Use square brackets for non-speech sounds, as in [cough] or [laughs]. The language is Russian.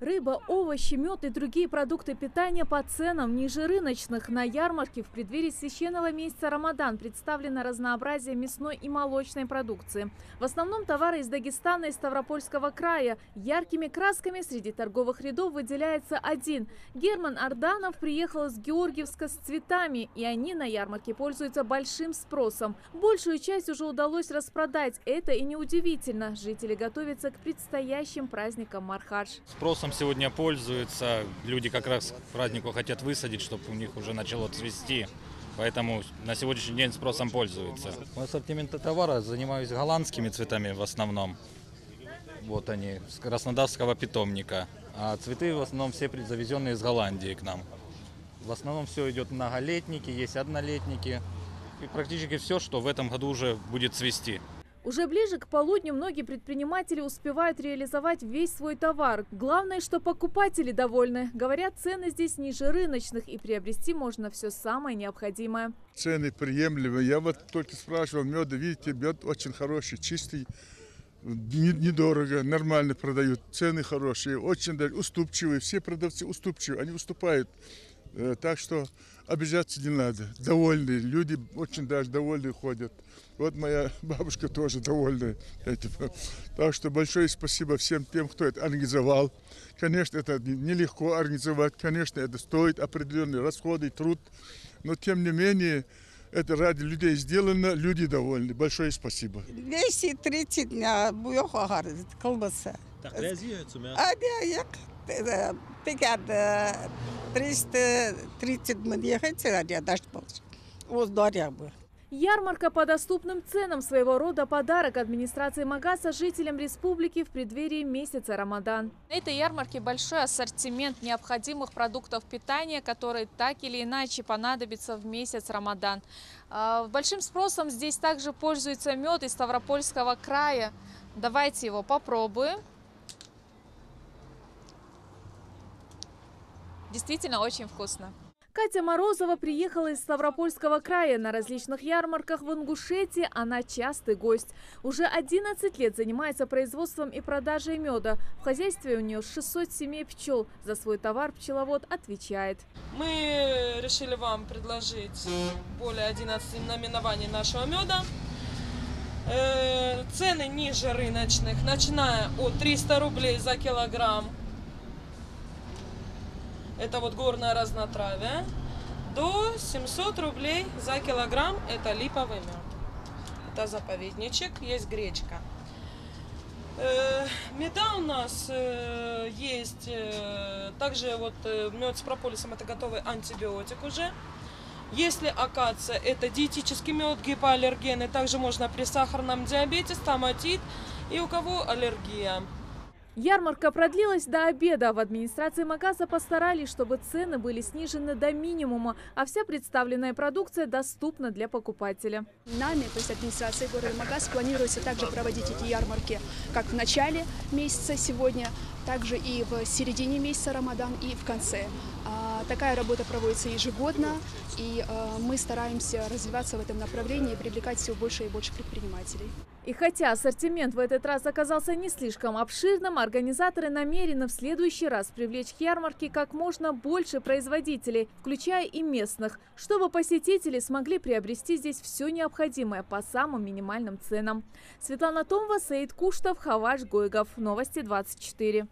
Рыба, овощи, мед и другие продукты питания по ценам ниже рыночных. На ярмарке в преддверии священного месяца Рамадан представлено разнообразие мясной и молочной продукции. В основном товары из Дагестана и Ставропольского края. Яркими красками среди торговых рядов выделяется один. Герман Арданов приехал из Георгиевска с цветами, и они на ярмарке пользуются большим спросом. Большую часть уже удалось распродать. Это и неудивительно. Жители готовятся к предстоящим праздникам Мархадж. Спросом сегодня пользуются. Люди как раз к празднику хотят высадить, чтобы у них уже начало цвести. Поэтому на сегодняшний день спросом пользуются. В ассортименте товара занимаюсь голландскими цветами в основном. Вот они, с краснодарского питомника. А цветы в основном все завезенные из Голландии к нам. В основном все идет многолетники, есть однолетники. И практически все, что в этом году уже будет цвести. Уже ближе к полудню многие предприниматели успевают реализовать весь свой товар. Главное, что покупатели довольны. Говорят, цены здесь ниже рыночных и приобрести можно все самое необходимое. Цены приемлемые. Я вот только спрашивал меда, видите, мед очень хороший, чистый, не- недорого, нормально продают. Цены хорошие, очень даже уступчивые. Все продавцы уступчивые, они уступают. Э, Так что обижаться не надо. Довольные, люди очень даже довольные ходят. Вот моя [laughs] бабушка тоже довольная этим. Так что большое спасибо всем тем, кто это организовал. Конечно, это не- нелегко организовать, конечно, это стоит определенные расходы, труд. Но тем не менее, это ради людей сделано, люди довольны. Большое спасибо. 230 дня bu yok ağardı kılması. Takviye yiyorsun ya. Hadi yak. Teker 330 mı diye hadi daş bulacak. O здоря бы. Ярмарка по доступным ценам – своего рода подарок администрации Магаса жителям республики в преддверии месяца Рамадан. На этой ярмарке большой ассортимент необходимых продуктов питания, которые так или иначе понадобятся в месяц Рамадан. А, Большим спросом здесь также пользуется мед из Ставропольского края. Давайте его попробуем. Действительно очень вкусно. Катя Морозова приехала из Ставропольского края. На различных ярмарках в Ингушетии она частый гость. Уже 11 лет занимается производством и продажей меда. В хозяйстве у нее 600 семей пчел. За свой товар пчеловод отвечает. Мы решили вам предложить более 11 наименований нашего меда. Э, Цены ниже рыночных, начиная от 300 рублей за килограмм. Это вот горное разнотравие. До 700 рублей за килограмм это липовый мед. Это заповедничек, есть гречка. Э, Меда у нас э, есть, э, также вот мед с прополисом, это готовый антибиотик уже. Если акация, это диетический мед, гипоаллергены, также можно при сахарном диабете, стоматит и у кого аллергия. Ярмарка продлилась до обеда. В администрации Магаза постарались, чтобы цены были снижены до минимума, а вся представленная продукция доступна для покупателя. Нами, то есть администрацией города Магаз, планируется также проводить эти ярмарки как в начале месяца сегодня, также и в середине месяца Рамадан и в конце. А, Такая работа проводится ежегодно, и а, мы стараемся развиваться в этом направлении и привлекать все больше и больше предпринимателей. И хотя ассортимент в этот раз оказался не слишком обширным, организаторы намерены в следующий раз привлечь к ярмарке как можно больше производителей, включая и местных, чтобы посетители смогли приобрести здесь все необходимое по самым минимальным ценам. Светлана Томова, Саид Куштов, Хаваш Гойгов. Новости 24.